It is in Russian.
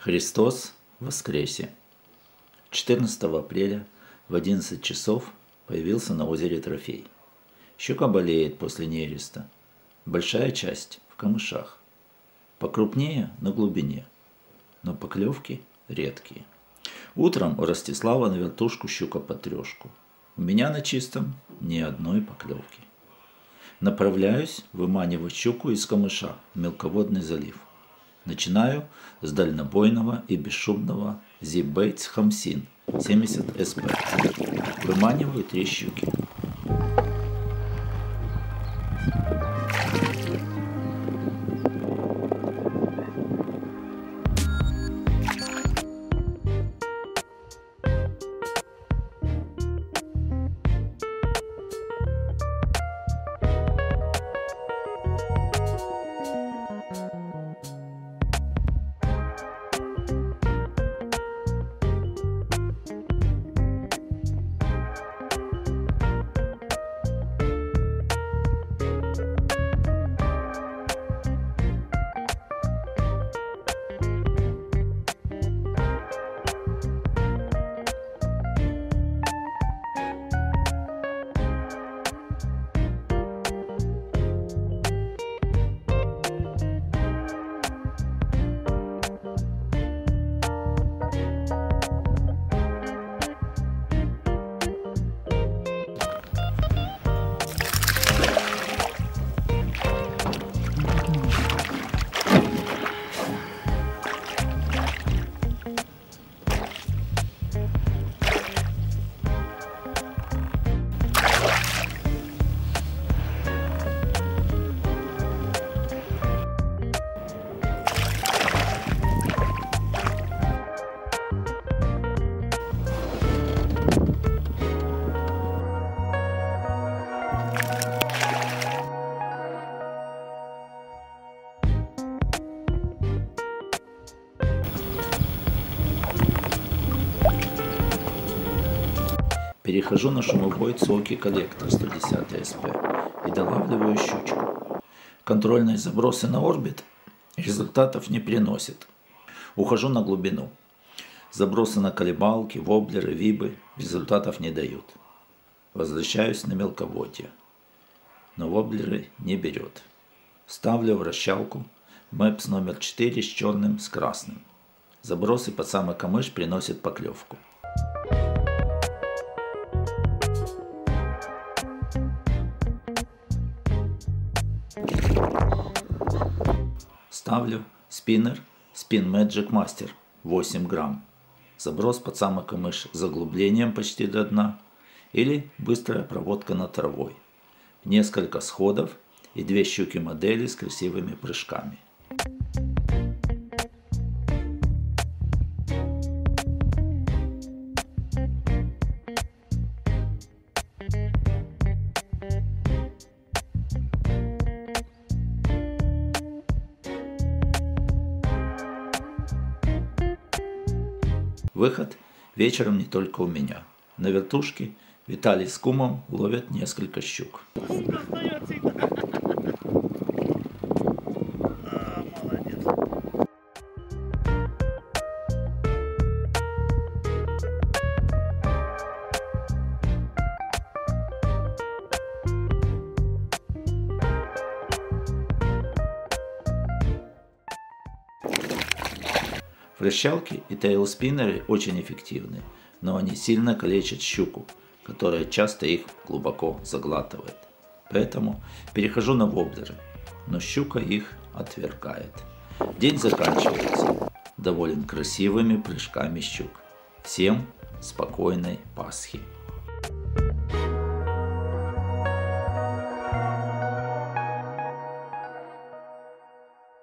Христос воскресе! 14 апреля в 11 часов появился на озере Трофей. Щука болеет после нереста. Большая часть в камышах. Покрупнее на глубине. Но поклевки редкие. Утром у Ростислава на вертушку щука под трешку. У меня на чистом ни одной поклевки. Направляюсь выманивать щуку из камыша в мелководный залив. Начинаю с дальнобойного и бесшумного Зибейтс Хамсин 70 СП. Выманиваю три щуки. Перехожу на шумовой цоки коллектор 110 СП и долавливаю щучку. Контрольные забросы на орбит результатов не приносят. Ухожу на глубину. Забросы на колебалки, воблеры, вибы результатов не дают. Возвращаюсь на мелководье. Но воблеры не берет. Ставлю вращалку Мэпс номер 4 с черным с красным. Забросы под самый камыш приносят поклевку. Ставлю спиннер Spin Magic Master 8 грамм. Заброс под самый камыш с заглублением почти до дна или быстрая проводка над травой. Несколько сходов и две щуки модели с красивыми прыжками. Выход вечером не только у меня. На вертушке Виталий с кумом ловят несколько щук. Вращалки и тейлспиннеры очень эффективны, но они сильно калечат щуку, которая часто их глубоко заглатывает. Поэтому перехожу на воблеры, но щука их отвергает. День заканчивается. Доволен красивыми прыжками щук. Всем спокойной Пасхи.